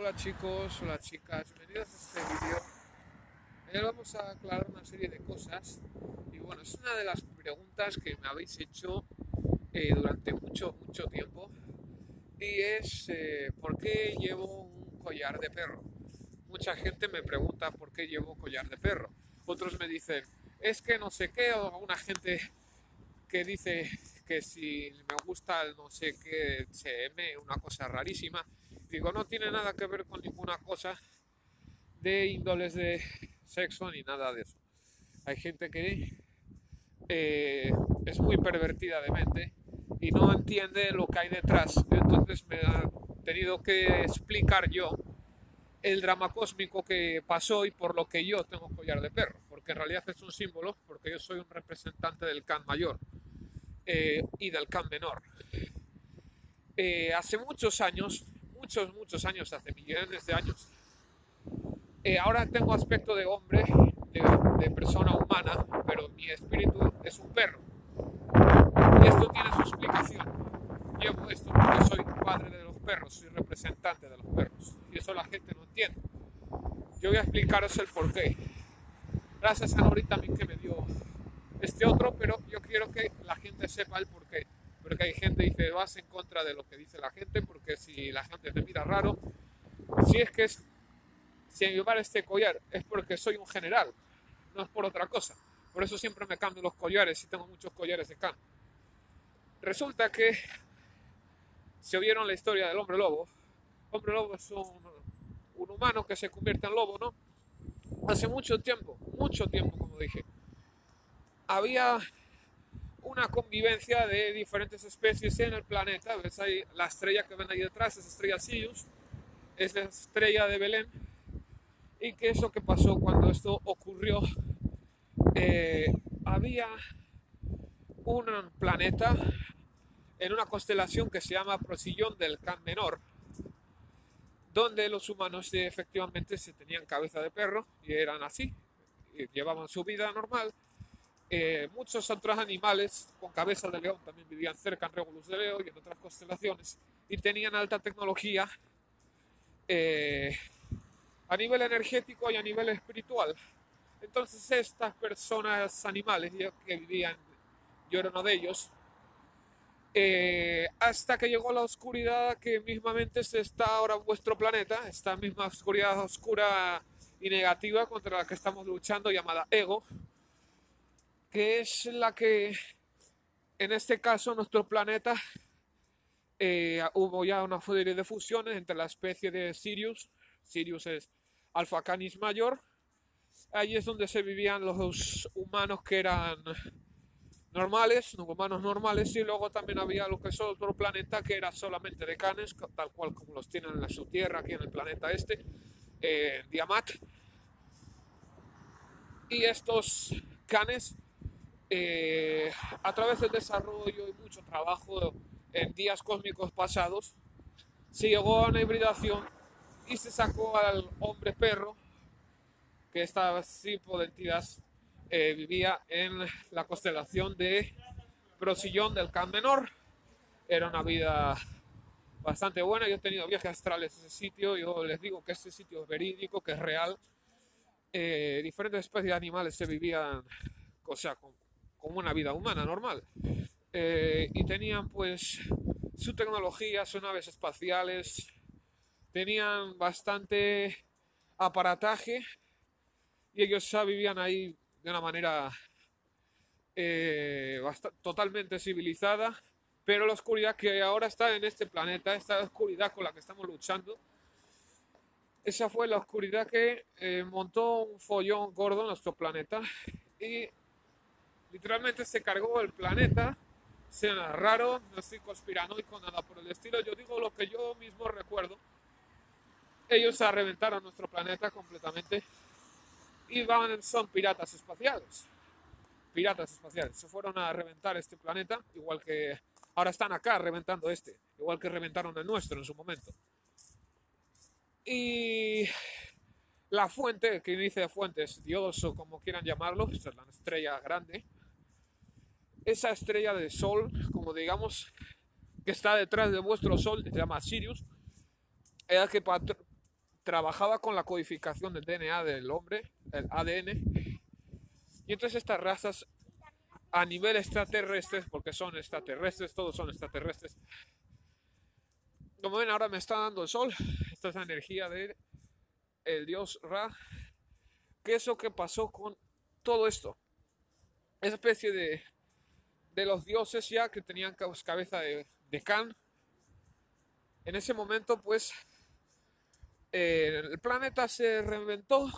Hola chicos, hola chicas, bienvenidos a este vídeo. Hoy vamos a aclarar una serie de cosas y bueno, es una de las preguntas que me habéis hecho eh, durante mucho, mucho tiempo y es eh, ¿por qué llevo un collar de perro? Mucha gente me pregunta por qué llevo collar de perro. Otros me dicen, es que no sé qué, o una gente que dice que si me gusta el no sé qué CM, una cosa rarísima. Digo, no tiene nada que ver con ninguna cosa de índoles de sexo ni nada de eso. Hay gente que eh, es muy pervertida de mente y no entiende lo que hay detrás. Entonces me ha tenido que explicar yo el drama cósmico que pasó y por lo que yo tengo collar de perro, porque en realidad es un símbolo, porque yo soy un representante del Khan mayor. Eh, y del Can menor. Eh, hace muchos años, muchos, muchos años, hace millones de años, eh, ahora tengo aspecto de hombre, de, persona humana, pero mi espíritu es un perro. Y esto tiene su explicación. Llevo esto porque soy padre de los perros, soy representante de los perros. Y eso la gente no entiende. Yo voy a explicaros el porqué. Gracias a Norita también que me dio este otro, pero yo quiero que la gente sepa el por qué. Porque hay gente que dice, vas en contra de lo que dice la gente, porque si la gente te mira raro, si es que es, si llevar este collar es porque soy un general, no es por otra cosa. Por eso siempre me cambio los collares y tengo muchos collares de can. Resulta que, si oyeron la historia del hombre lobo, hombre lobo es un, un humano que se convierte en lobo, ¿no? Hace mucho tiempo, mucho tiempo, como dije había una convivencia de diferentes especies en el planeta. ¿Ves ahí la estrella que ven ahí detrás? Es estrella Sirius, es la estrella de Belén. ¿Y qué es lo que pasó cuando esto ocurrió? Eh, había un planeta en una constelación que se llama Procillón del Can Menor, donde los humanos efectivamente se tenían cabeza de perro y eran así, llevaban su vida normal eh, muchos otros animales con cabeza de león también vivían cerca en Regulus de Leo y en otras constelaciones y tenían alta tecnología eh, a nivel energético y a nivel espiritual. Entonces estas personas animales que vivían, yo era uno de ellos, eh, hasta que llegó la oscuridad que mismamente se está ahora en vuestro planeta, esta misma oscuridad oscura y negativa contra la que estamos luchando llamada ego, que es la que, en este caso, nuestro planeta, eh, hubo ya una serie de fusiones entre la especie de Sirius, Sirius es Alpha Canis mayor, ahí es donde se vivían los humanos que eran normales, humanos normales, y luego también había lo que es otro planeta que era solamente de canes, tal cual como los tienen en su tierra, aquí en el planeta este, eh, Diamat. Y estos canes eh, a través del desarrollo y mucho trabajo en días cósmicos pasados, se llegó a una hibridación y se sacó al hombre perro, que esta tipo de entidad eh, vivía en la constelación de Procillón del Can Menor. Era una vida bastante buena. Yo he tenido viajes astrales a ese sitio. Yo les digo que este sitio es verídico, que es real. Eh, diferentes especies de animales se vivían, o sea, con como una vida humana normal. Eh, y tenían pues su tecnología, sus naves espaciales, tenían bastante aparataje y ellos ya vivían ahí de una manera eh, totalmente civilizada, pero la oscuridad que ahora está en este planeta, esta oscuridad con la que estamos luchando, esa fue la oscuridad que eh, montó un follón gordo en nuestro planeta y literalmente se cargó el planeta. Sea raro, no estoy conspiranoico, nada por el estilo. Yo digo lo que yo mismo recuerdo. Ellos se reventaron nuestro planeta completamente y van, son piratas espaciales. Piratas espaciales. Se fueron a reventar este planeta, igual que ahora están acá reventando este, igual que reventaron el nuestro en su momento. Y la fuente, que dice fuentes, Dios o como quieran llamarlo, es la estrella grande, esa estrella de sol, como digamos, que está detrás de vuestro sol, se llama Sirius, es la que trabajaba con la codificación del DNA del hombre, el ADN. Y entonces estas razas a nivel extraterrestre, porque son extraterrestres, todos son extraterrestres. Como ven, ahora me está dando el sol. Esta es la energía de el dios Ra. ¿Qué es lo que pasó con todo esto? Esa especie de, de los dioses ya que tenían cabeza de, de Khan. En ese momento, pues, eh, el planeta se reinventó.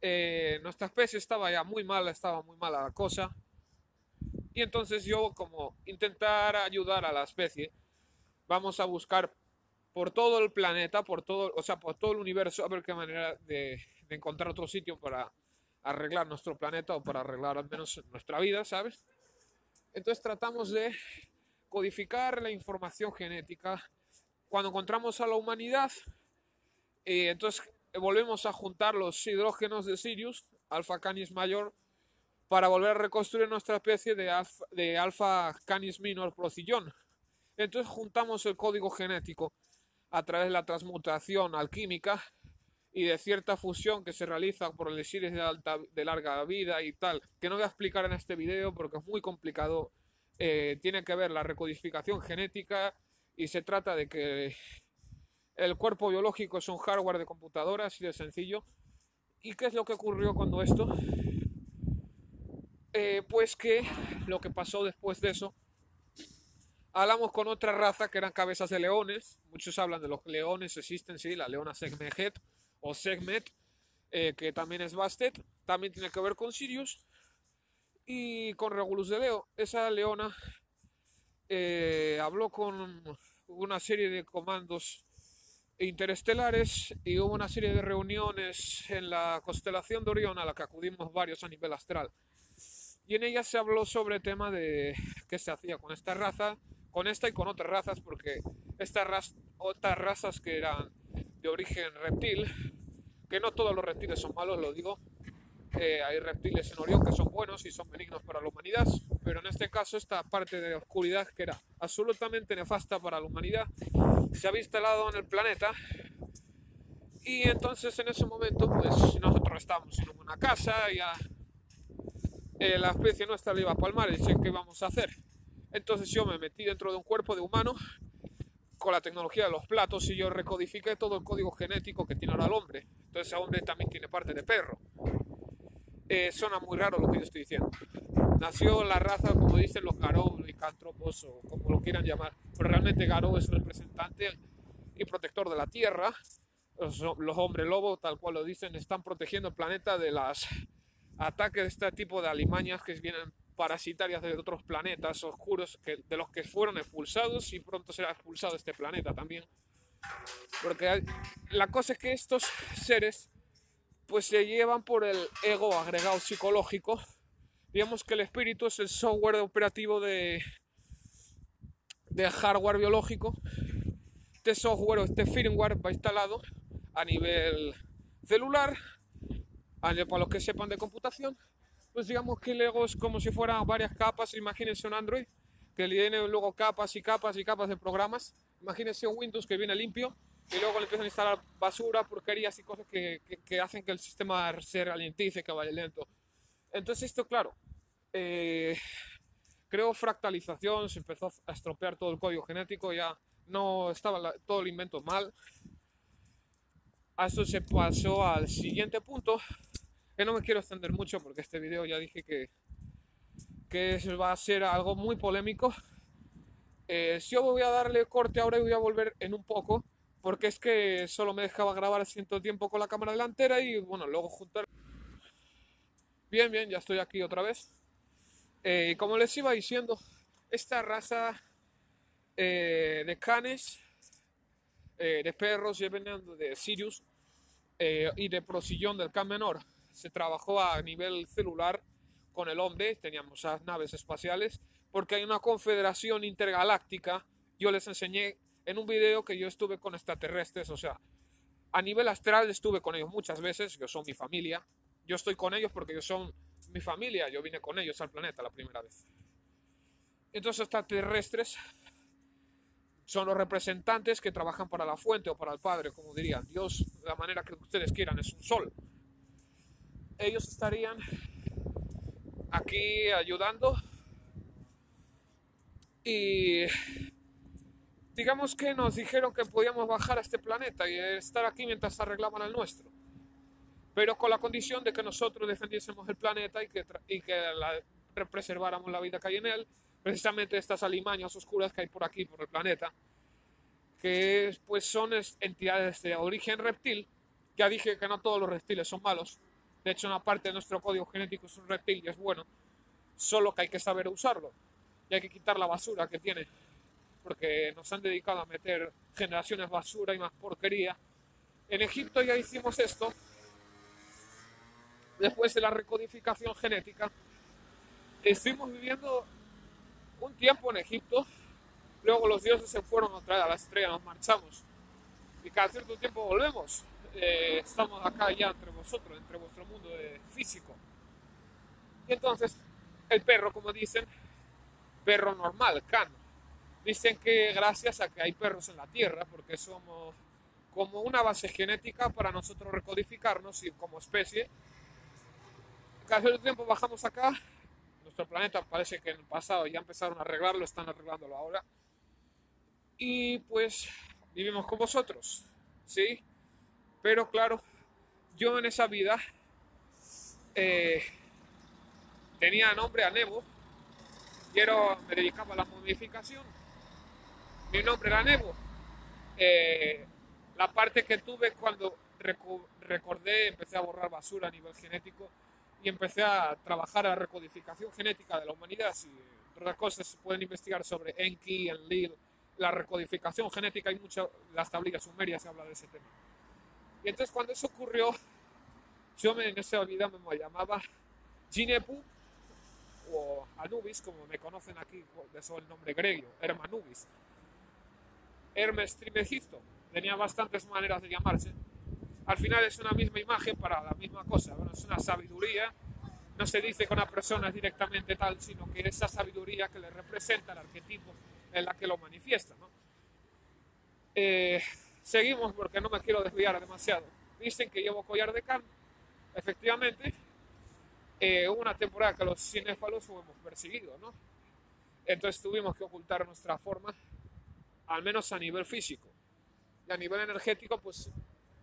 Eh, nuestra especie estaba ya muy mala, estaba muy mala la cosa. Y entonces yo, como intentar ayudar a la especie, vamos a buscar por todo el planeta, por todo, o sea, por todo el universo, a ver qué manera de encontrar otro sitio para arreglar nuestro planeta o para arreglar al menos nuestra vida, ¿sabes? Entonces tratamos de codificar la información genética. Cuando encontramos a la humanidad, eh, entonces volvemos a juntar los hidrógenos de Sirius, alfa canis mayor, para volver a reconstruir nuestra especie de alfa, de alfa canis minor procillón. Entonces juntamos el código genético a través de la transmutación alquímica y de cierta fusión que se realiza por el series de, alta, de larga vida y tal, que no voy a explicar en este video porque es muy complicado. Eh, tiene que ver la recodificación genética y se trata de que el cuerpo biológico es un hardware de computadora, así de sencillo. ¿Y qué es lo que ocurrió cuando esto? Eh, pues que lo que pasó después de eso, hablamos con otra raza que eran cabezas de leones. Muchos hablan de los leones, existen, sí, la leona Segmehet o Segmet, eh, que también es Bastet, también tiene que ver con Sirius y con Regulus de Leo. Esa leona eh, habló con una serie de comandos interestelares y hubo una serie de reuniones en la constelación de Orión a la que acudimos varios a nivel astral. Y en ella se habló sobre el tema de qué se hacía con esta raza, con esta y con otras razas, porque estas otras razas que eran de origen reptil, que no todos los reptiles son malos, lo digo, eh, hay reptiles en Orión que son buenos y son benignos para la humanidad, pero en este caso esta parte de oscuridad que era absolutamente nefasta para la humanidad se había instalado en el planeta. Y entonces en ese momento pues nosotros estábamos en una casa ya eh, la especie nuestra le iba a palmar y dice qué vamos a hacer entonces yo me metí dentro de un cuerpo de humano con la tecnología de los platos y yo recodifiqué todo el código genético que tiene ahora el hombre entonces hombre también tiene parte de perro eh, suena muy raro lo que yo estoy diciendo. Nació la raza, como dicen los Garou, licántropos o como lo quieran llamar, pero realmente Garou es representante y protector de la tierra. Los, los hombres lobo, tal cual lo dicen, están protegiendo el planeta de los ataques de este tipo de alimañas que vienen parasitarias de otros planetas oscuros que, de los que fueron expulsados y pronto será expulsado este planeta también. Porque la cosa es que estos seres pues se llevan por el ego agregado psicológico. Digamos que el espíritu es el software operativo de, hardware biológico. Este software o este firmware va instalado a nivel celular, para los que sepan de computación. Pues digamos que el ego es como si fueran varias capas, imagínense un Android, que le tiene luego capas y capas y capas de programas. Imagínense un Windows que viene limpio y luego le empiezan a instalar basura, porquerías y cosas que, que, hacen que el sistema se ralentice, que vaya lento. Entonces esto, claro, eh, creó fractalización, se empezó a estropear todo el código genético, ya no estaba todo el invento mal. A eso se pasó al siguiente punto, que no me quiero extender mucho porque este video ya dije que, que va a ser algo muy polémico. Eh, si yo voy a darle corte ahora y voy a volver en un poco porque es que solo me dejaba grabar cierto tiempo con la cámara delantera y bueno, luego juntar. Bien, bien, ya estoy aquí otra vez. Eh, como les iba diciendo, esta raza eh, de canes, de perros, veniendo de Sirius y de Prosillón del Can Menor, se trabajó a nivel celular con el hombre, teníamos las naves espaciales, porque hay una confederación intergaláctica. Yo les enseñé en un video que yo estuve con extraterrestres, o sea, a nivel astral estuve con ellos muchas veces, yo son mi familia, yo estoy con ellos porque ellos son mi familia, yo vine con ellos al planeta la primera vez. Entonces extraterrestres son los representantes que trabajan para la fuente o para el Padre, como dirían. Dios, de la manera que ustedes quieran, es un sol. Ellos estarían aquí ayudando y digamos que nos dijeron que podíamos bajar a este planeta y estar aquí mientras arreglaban el nuestro. Pero con la condición de que nosotros defendiésemos el planeta y que, y que preserváramos la vida que hay en él precisamente estas alimañas oscuras que hay por aquí, por el planeta, que pues son entidades de origen reptil. Ya dije que no todos los reptiles son malos. De hecho, una parte de nuestro código genético es un reptil y es bueno. Solo que hay que saber usarlo. Y hay que quitar la basura que tiene. Porque nos han dedicado a meter generaciones basura y más porquería. En Egipto ya hicimos esto. Después de la recodificación genética. Estuvimos viviendo un tiempo en Egipto, luego los dioses se fueron otra vez a la estrella, nos marchamos y cada cierto tiempo volvemos. Eh, estamos acá ya entre vosotros, entre vuestro mundo físico. Y entonces el perro, como dicen, perro normal, cano. Dicen que gracias a que hay perros en la Tierra, porque somos como una base genética para nosotros recodificarnos y como especie. Cada cierto tiempo bajamos acá nuestro planeta parece que en el pasado ya empezaron a arreglarlo, están arreglándolo ahora. Y pues vivimos con vosotros, ¿sí? Pero claro, yo en esa vida eh, tenía nombre a Nebo y me dedicaba a la modificación. Mi nombre era Nebo. Eh, la parte que tuve cuando recordé, empecé a borrar basura a nivel genético, y empecé a trabajar a la recodificación genética de la humanidad. Si otras cosas se pueden investigar sobre Enki, Enlil, la recodificación genética, hay muchas, las tablillas sumerias se habla de ese tema. Y entonces cuando eso ocurrió, yo me, en esa vida me llamaba Ginepu o Anubis, como me conocen aquí, eso el nombre griego, Hermanubis. Hermes Trimegisto, tenía bastantes maneras de llamarse al final es una misma imagen para la misma cosa, es una sabiduría, no se dice con una persona directamente tal, sino que esa sabiduría que le representa el arquetipo en la que lo manifiesta. Eh, seguimos porque no me quiero desviar demasiado. Dicen que llevo collar de can, efectivamente, eh, hubo una temporada que los cinéfalos fuimos perseguidos, ¿no? Entonces tuvimos que ocultar nuestra forma, al menos a nivel físico. Y a nivel energético, pues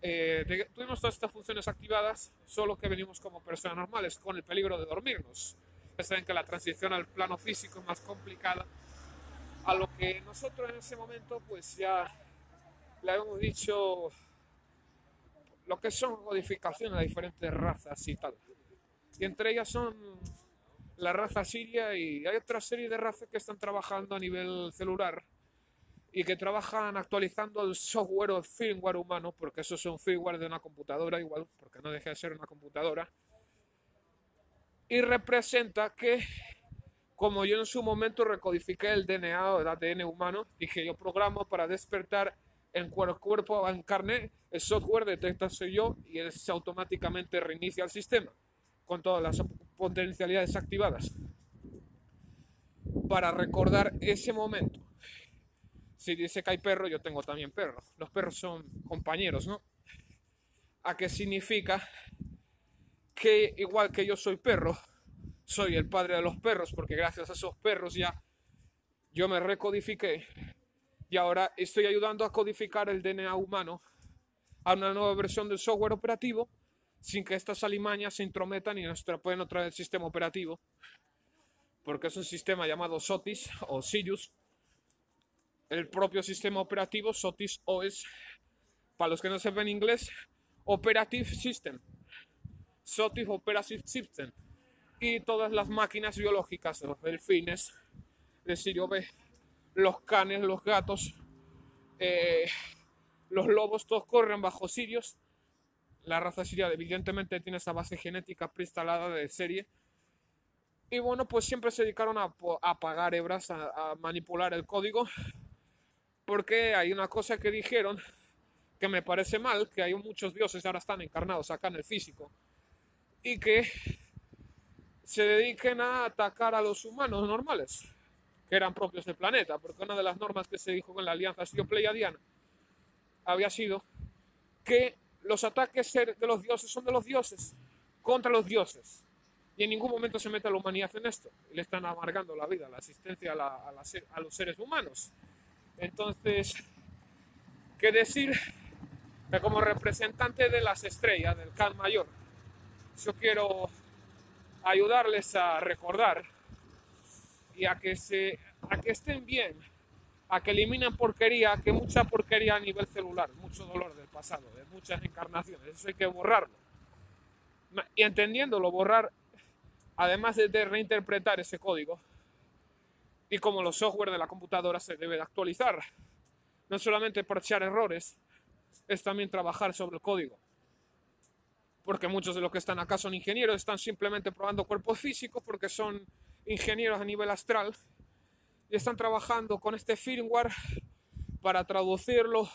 eh, tuvimos todas estas funciones activadas, solo que venimos como personas normales, con el peligro de dormirnos. saben que la transición al plano físico es más complicada, a lo que nosotros en ese momento pues ya le hemos dicho lo que son modificaciones de diferentes razas y tal. Y entre ellas son la raza siria y hay otra serie de razas que están trabajando a nivel celular y que trabajan actualizando el software o el firmware humano, porque eso es un firmware de una computadora igual, porque no deja de ser una computadora. Y representa que, como yo en su momento recodifiqué el DNA o el ADN humano, dije yo programo para despertar en cuerpo, cuerpo en carne, el software detecta soy yo y se automáticamente reinicia el sistema con todas las potencialidades activadas para recordar ese momento si dice que hay perro, yo tengo también perros. Los perros son compañeros, ¿no? ¿A qué significa? Que igual que yo soy perro, soy el padre de los perros, porque gracias a esos perros ya yo me recodifiqué y ahora estoy ayudando a codificar el DNA humano a una nueva versión del software operativo sin que estas alimañas se intrometan y nos pueden otra el sistema operativo, porque es un sistema llamado SOTIS o Sirius. El propio sistema operativo SOTIS OS, para los que no sepan inglés, Operative System, SOTIS Operative System, y todas las máquinas biológicas, los delfines, de Sirio B, los canes, los gatos, eh, los lobos, todos corren bajo Sirios. La raza siria evidentemente tiene esa base genética preinstalada de serie. Y bueno, pues siempre se dedicaron a, apagar hebras, a manipular el código porque hay una cosa que dijeron que me parece mal, que hay muchos dioses ahora están encarnados acá en el físico y que se dediquen a atacar a los humanos normales, que eran propios del planeta, porque una de las normas que se dijo con la alianza Sirio-Pleiadiana había sido que los ataques de los dioses son de los dioses contra los dioses. Y en ningún momento se mete a la humanidad en esto. Le están amargando la vida, la asistencia a, los seres humanos. Entonces, ¿qué decir? Que como representante de las estrellas, del Khan Mayor, yo quiero ayudarles a recordar y a que, se, a que estén bien, a que eliminen porquería, que mucha porquería a nivel celular, mucho dolor del pasado, de muchas encarnaciones, eso hay que borrarlo. Y entendiéndolo, borrar, además de reinterpretar ese código, y como los software de la computadora se debe de actualizar, no solamente parchear errores, es también trabajar sobre el código porque muchos de los que están acá son ingenieros, están simplemente probando cuerpos físicos porque son ingenieros a nivel astral y están trabajando con este firmware para traducirlo,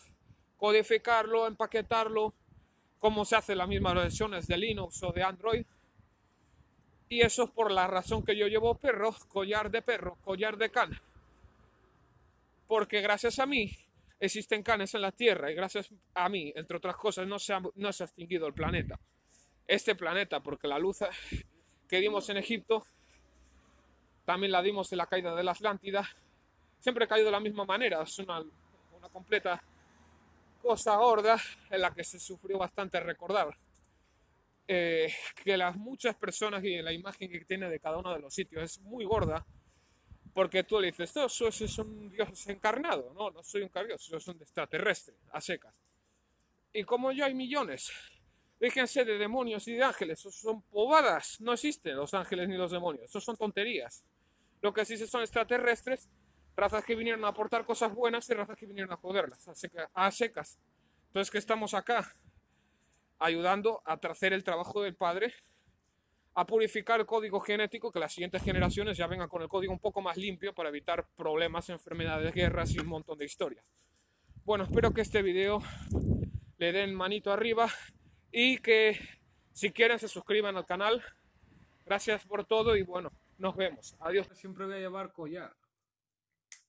codificarlo, empaquetarlo, como se hace las mismas versiones de Linux o de Android. Y eso es por la razón que yo llevo perro, collar de perro, collar de can. Porque gracias a mí existen canes en la Tierra y gracias a mí, entre otras cosas, no se ha, no se ha extinguido el planeta este planeta, porque la luz que dimos en Egipto también la dimos en la caída de la Atlántida, siempre caído de la misma manera, es una, una completa cosa gorda en la que se sufrió bastante recordar. Eh, que las muchas personas y la imagen que tiene de cada uno de los sitios es muy gorda, porque tú le dices, eso es un dios encarnado, no, no soy un dios, soy un extraterrestre, a secas. Y como yo hay millones, Déjense de demonios y de ángeles, eso son pobadas. No existen los ángeles ni los demonios, eso son tonterías. Lo que existe son extraterrestres, razas que vinieron a aportar cosas buenas y razas que vinieron a joderlas, a, secas. Entonces, que estamos acá ayudando a hacer el trabajo del Padre, a purificar el código genético, que las siguientes generaciones ya vengan con el código un poco más limpio para evitar problemas, enfermedades, guerras y un montón de historias. Bueno, espero que este video le den manito arriba y que si quieren se suscriban al canal. Gracias por todo y bueno, nos vemos. Adiós. Siempre voy a llevar collar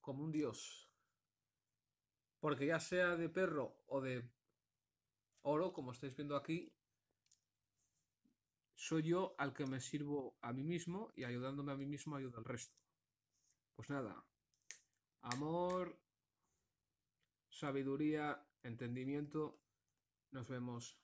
como un dios. Porque ya sea de perro o de oro, como estáis viendo aquí, soy yo al que me sirvo a mí mismo y ayudándome a mí mismo ayuda al resto. Pues nada, amor, sabiduría, entendimiento. Nos vemos.